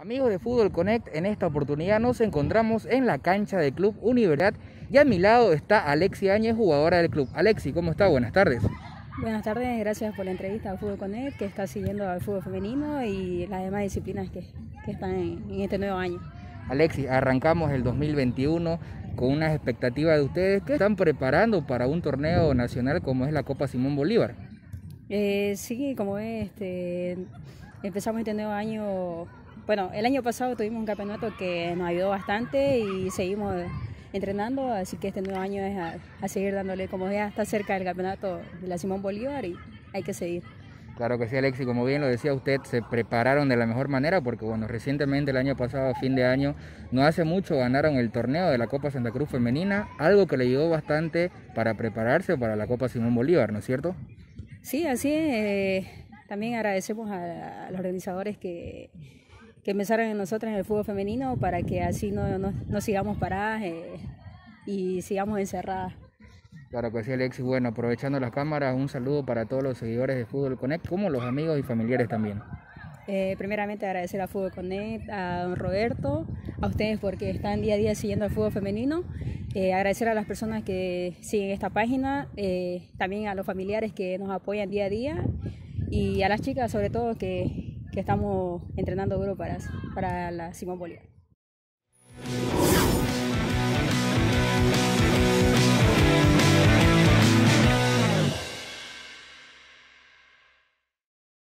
Amigos de Fútbol Connect, en esta oportunidad nos encontramos en la cancha del Club Universidad y a mi lado está Alexi Áñez, jugadora del club. Alexi, ¿cómo está? Buenas tardes. Buenas tardes, gracias por la entrevista a Fútbol Connect, que está siguiendo al fútbol femenino y las demás disciplinas que, que están en, en, este nuevo año. Alexi, arrancamos el 2021 con unas expectativas de ustedes que están preparando para un torneo nacional como es la Copa Simón Bolívar. Eh, sí, como es, este, empezamos este nuevo año bueno, el año pasado tuvimos un campeonato que nos ayudó bastante y seguimos entrenando, así que este nuevo año es a, seguir dándole, como ya está cerca del campeonato de la Simón Bolívar y hay que seguir. Claro que sí, Alexi, como bien lo decía usted, se prepararon de la mejor manera porque, bueno, recientemente el año pasado, fin de año, no hace mucho ganaron el torneo de la Copa Santa Cruz Femenina, algo que le ayudó bastante para prepararse para la Copa Simón Bolívar, ¿no es cierto? Sí, así es. También agradecemos a, a los organizadores que que empezaron en nosotras en el fútbol femenino para que así no, no, no sigamos paradas eh, y sigamos encerradas. Claro que sí, Alexis. Bueno, aprovechando las cámaras, un saludo para todos los seguidores de Fútbol Connect, como los amigos y familiares también. Eh, primeramente agradecer a Fútbol Connect, a don Roberto, a ustedes porque están día a día siguiendo el fútbol femenino. Eh, agradecer a las personas que siguen esta página, eh, también a los familiares que nos apoyan día a día y a las chicas sobre todo que, que estamos entrenando duro para, para la Simón Bolívar.